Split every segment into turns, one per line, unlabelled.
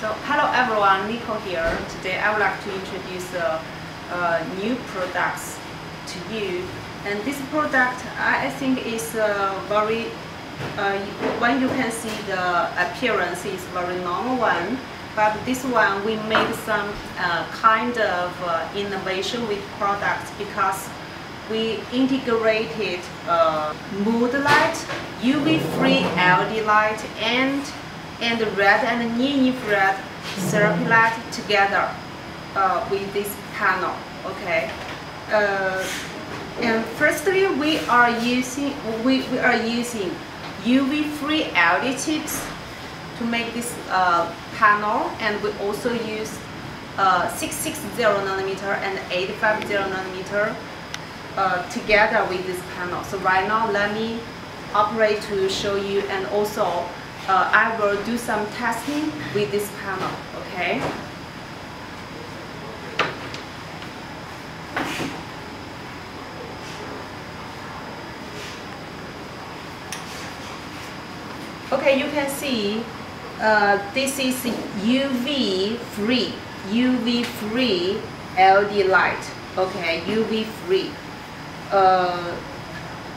So hello everyone, Nicole here. Today I would like to introduce uh, uh, new products to you. And this product I think is uh, very, uh, when you can see the appearance is very normal one. But this one we made some uh, kind of uh, innovation with products because we integrated mood light, UV-free LED light, and and the red and near-infrared therapy light together uh, with this panel. Okay. Uh, and firstly, we are using we, we are using UV-free LED chips to make this uh, panel, and we also use uh, 660 nanometer and 850 nanometer uh, together with this panel. So right now, let me operate to show you and also uh, I will do some testing with this panel, okay? Okay, you can see uh, this is UV free, UV free LED light. Okay, UV free uh,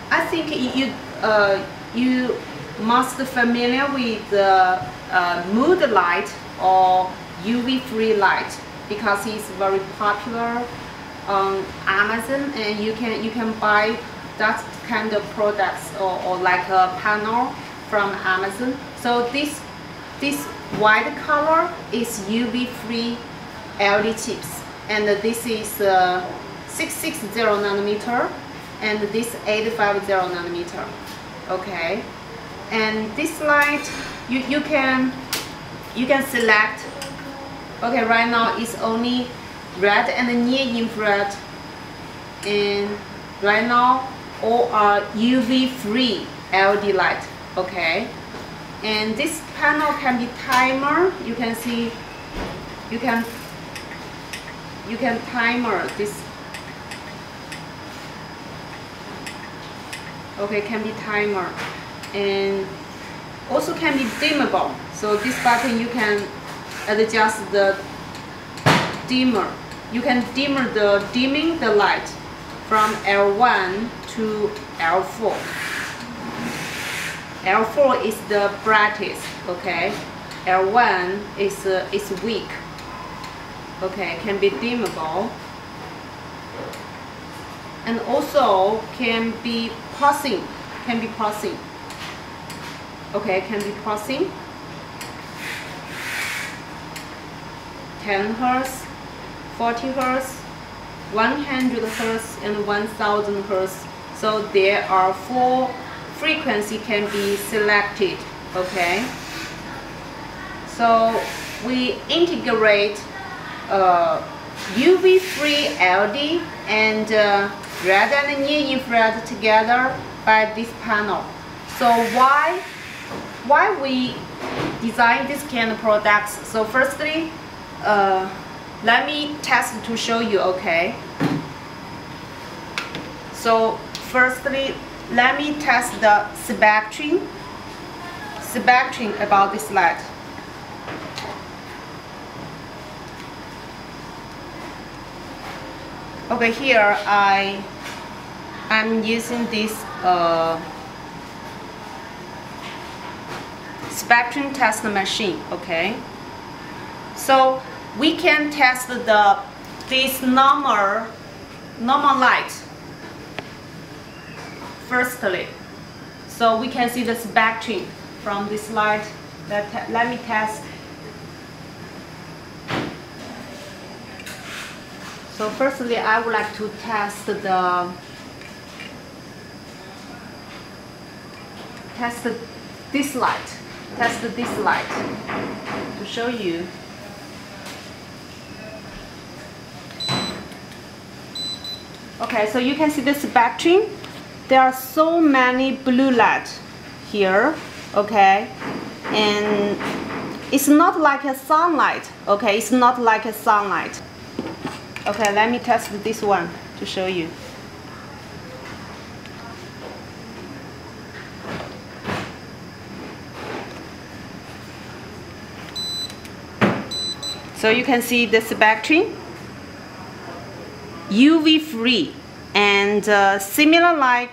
I think you uh, you must familiar with the uh, mood light or UV-free light because it's very popular on Amazon and you can you can buy that kind of products or, or like a panel from Amazon. So this this white color is UV-free LED chips and this is uh, 660 nanometer and this 850 nanometer okay and this light you, you can you can select okay right now it's only red and near infrared. And right now all are UV free LED light okay? And this panel can be timer you can see you can you can timer this. Okay can be timer and also can be dimmable. So this button you can adjust the dimmer. You can dimmer the dimming the light from L1 to L4 L4 is the brightest okay? L1 is uh, is weak okay? Can be dimmable. And also can be pausing can be pausing okay can be pausing 10 hertz 40 hertz 100 hertz and 1000 hertz so there are four frequency can be selected okay? So we integrate uh, UV free LED and uh, red and near infrared together by this panel. So why why we design this kind of products? So firstly, uh, let me test to show you, okay? So firstly, let me test the spectrum, spectrum about this light. Okay, here I I'm using this uh, spectrum test machine. Okay, so we can test the this normal normal light firstly. So we can see the spectrum from this light. Let, let me test So firstly, I would like to test the test this light, test this light to show you. Okay, so you can see the spectrum. There are so many blue light here, okay, and it's not like a sunlight, okay, it's not like a sunlight. Okay, let me test this one to show you. So you can see the spectrum UV free and uh, similar like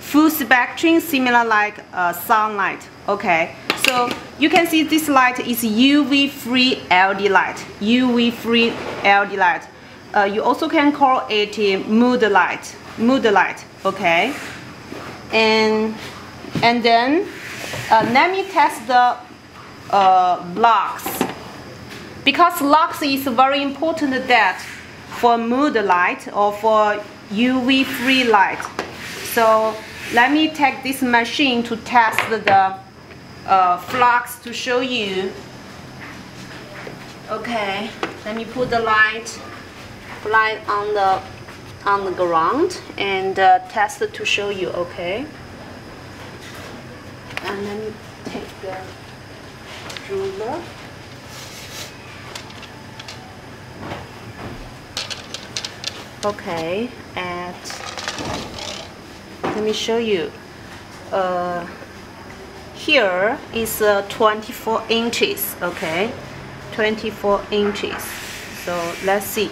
full spectrum, similar like uh, sunlight. Okay, so you can see this light is UV free LED light. UV free LED light. Uh, you also can call it mood light. Mood light. Okay, and and then uh, let me test the uh, lux because lux is a very important that for mood light or for UV free light. So let me take this machine to test the uh, flux to show you. Okay, let me put the light light on the on the ground and uh, test it to show you. Okay, and let me take the ruler. Okay, and let me show you. Uh, here is uh, 24 inches. Okay, 24 inches. So let's see.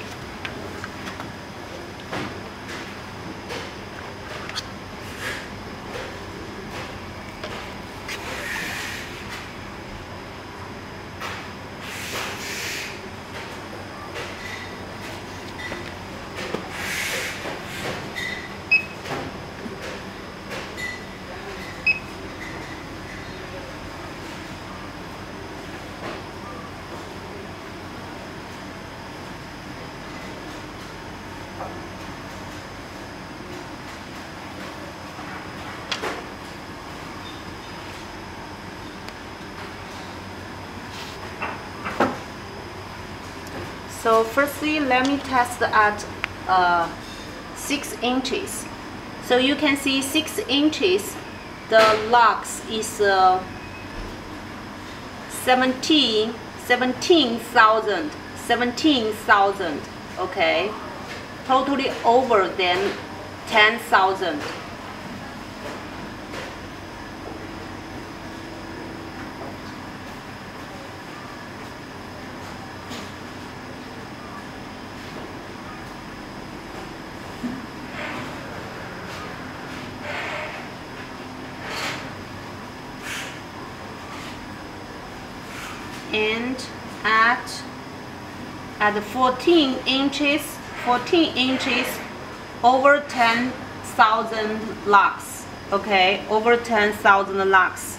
So firstly, let me test at uh, 6 inches. So you can see 6 inches, the lux is uh, 17, 17,000, 17,000, okay? Totally over than 10,000. And at at 14 inches 14 inches over 10,000 lux okay? Over 10,000 lux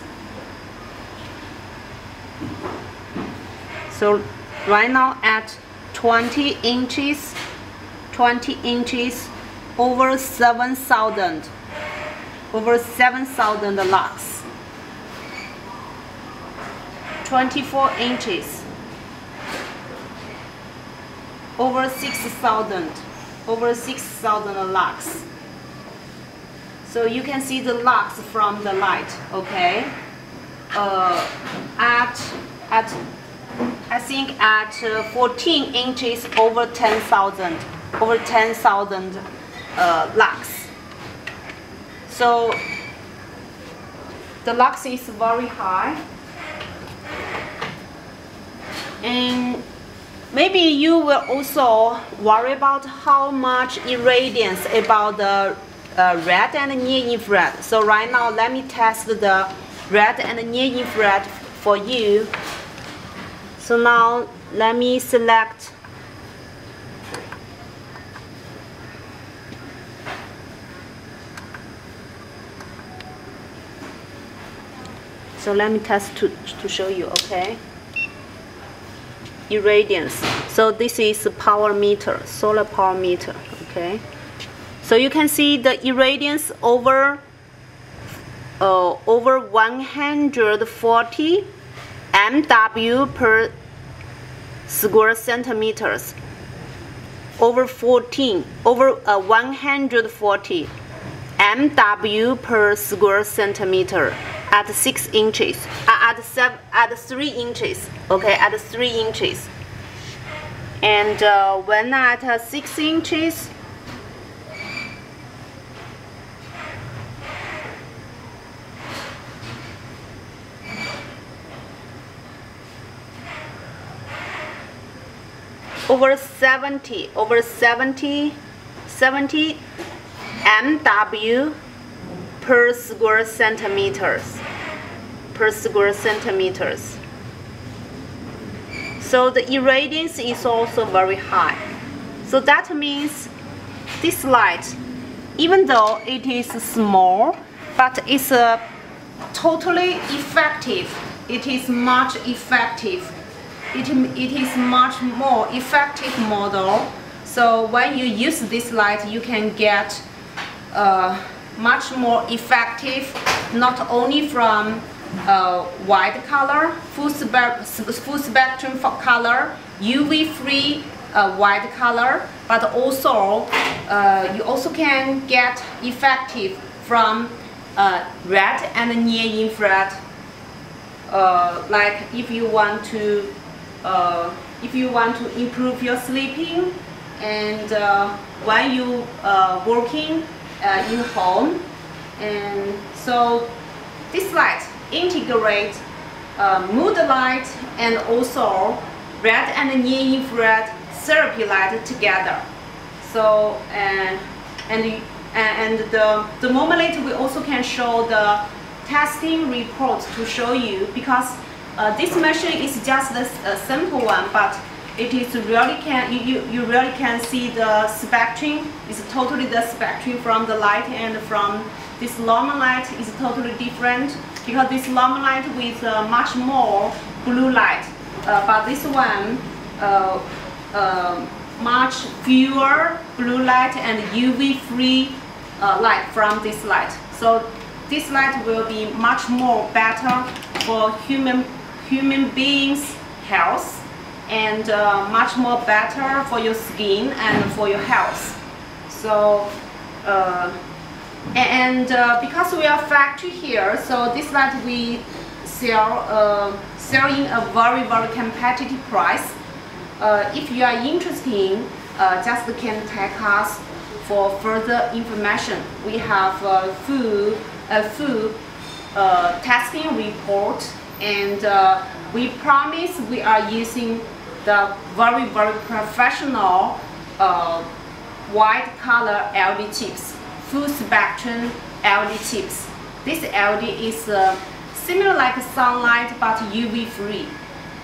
so right now at 20 inches 20 inches over 7,000 over 7,000 lux 24 inches. Over 6,000 over 6,000 lux. So you can see the lux from the light okay? Uh, at at I think at uh, 14 inches over 10,000 over 10,000 uh, lux. So the lux is very high and maybe you will also worry about how much irradiance about the uh, red and near infrared. So right now, let me test the red and near infrared for you. So now, let me select So let me test to, to show you, okay? Irradiance. So this is power meter, solar power meter, okay? So you can see the irradiance over uh, over 140 MW per square centimeters. Over 14, over uh, 140 MW per square centimeter at 6 inches, uh, at, seven, at 3 inches, okay, at 3 inches. And uh, when at uh, 6 inches, over 70 over 70 70 mw per square centimeters per square centimeters. So the irradiance is also very high. So that means this light even though it is small but it's a totally effective. It is much effective. It, it is much more effective model. So when you use this light, you can get uh, much more effective, not only from uh, white color, full, spe full spectrum for color, UV-free uh, white color, but also uh, you also can get effective from uh, red and near infrared. Uh, like if you want to uh, if you want to improve your sleeping and uh, when you uh, working in home and so this light integrate uh, mood light and also red and near infrared therapy light together. So and and and the the moment later we also can show the testing report to show you because uh, this machine is just a, a, simple one, but it is really can you, you, you really can see the spectrum is totally the spectrum from the light and from this normal light is totally different because this normal light with uh, much more blue light, uh, but this one uh, uh, much fewer blue light and UV free uh, light from this light. So this light will be much more better for human human beings' health and uh, much more better for your skin and for your health. So, uh, and uh, because we are factory here, so this light we sell uh, in a very very competitive price. Uh, if you are interested, uh, just contact us for further information. We have a full, a full testing report and uh, we promise we are using the very very professional uh, white color LED chips full spectrum LED chips. This LED is uh, similar like sunlight but UV free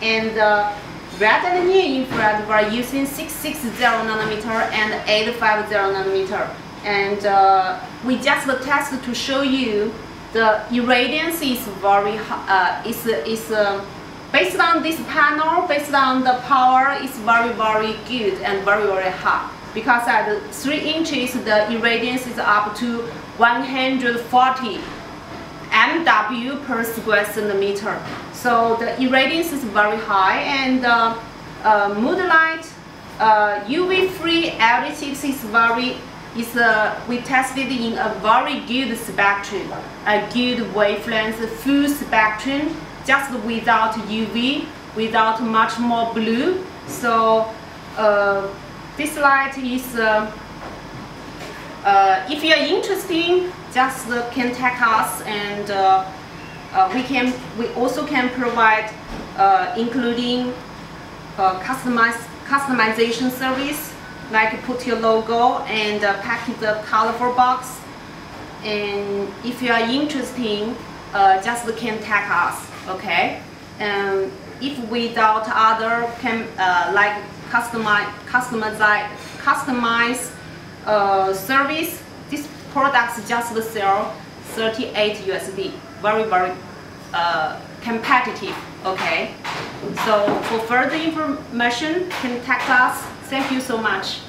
and uh, red and near infrared we are using 660 nanometer and 850 nanometer. And uh, we just test to show you the irradiance is very uh, is is uh, based on this panel based on the power is very very good and very very high because at 3 inches the irradiance is up to 140 MW per square centimeter so the irradiance is very high and uh, uh, mood light uh, UV free LED is very is uh, we tested in a very good spectrum, a good wavelength, full spectrum, just without UV, without much more blue. So uh, this light is, uh, uh if you are interested, just contact us and uh, uh, we can we also can provide including customized customization service like put your logo and uh, pack the colorful box. And if you are interested, uh, just contact us, okay? And if without other can uh, like customize customize customize uh, service, this products just sell 38 USD. Very very uh, competitive, okay? So for further information, contact us Thank you so much.